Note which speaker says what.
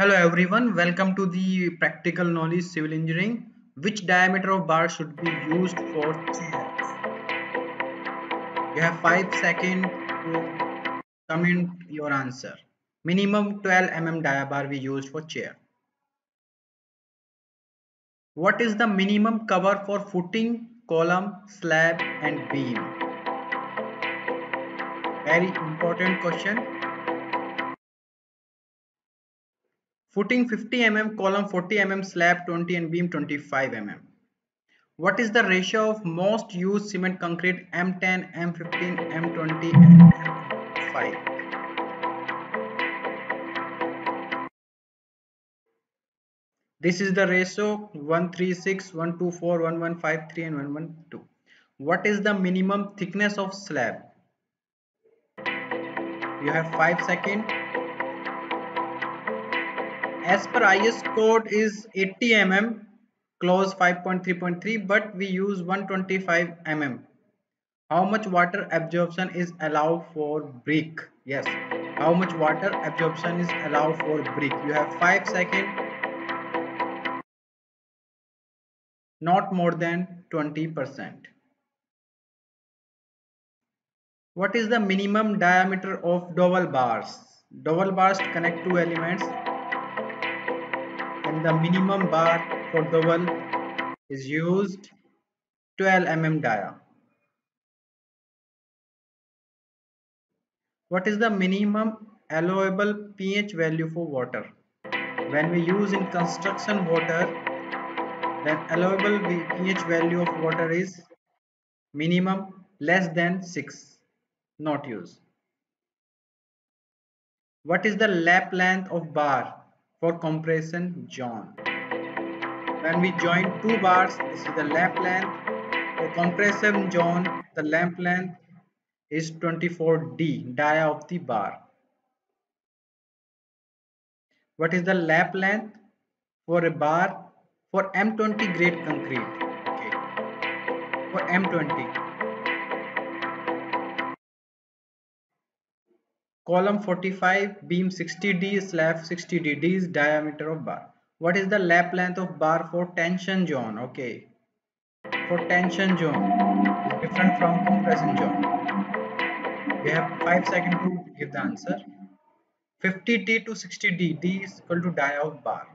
Speaker 1: Hello everyone, welcome to the practical knowledge civil engineering. Which diameter of bar should be used for chairs? You have 5 seconds to comment your answer. Minimum 12 mm dia bar we used for chair. What is the minimum cover for footing, column, slab and beam? Very important question. Footing 50 mm, column 40 mm, slab 20 and beam 25 mm. What is the ratio of most used cement concrete M10, M15, M20 and M5? This is the ratio 136, 124, 1153 and 112. What is the minimum thickness of slab? You have 5 seconds as per IS code is 80 mm clause 5.3.3 but we use 125 mm how much water absorption is allowed for brick? Yes. How much water absorption is allowed for brick? You have 5 seconds not more than 20 percent. What is the minimum diameter of dowel bars? Dowel bars connect two elements and the minimum bar for the dowel is used 12 mm dia. What is the minimum allowable pH value for water? When we use in construction water, then allowable pH value of water is minimum less than 6, not use. What is the lap length of bar for compression joint. When we join two bars, this is the lap length. For compression joint, the lap length is 24D, dia of the bar. What is the lap length for a bar for M20 grade concrete? Okay. For M20, column 45 beam 60d slab 60d d is diameter of bar. What is the lap length of bar for tension zone? Okay. For tension zone is different from compression zone. We have 5 seconds to give the answer. 50d to 60d d is equal to dia of bar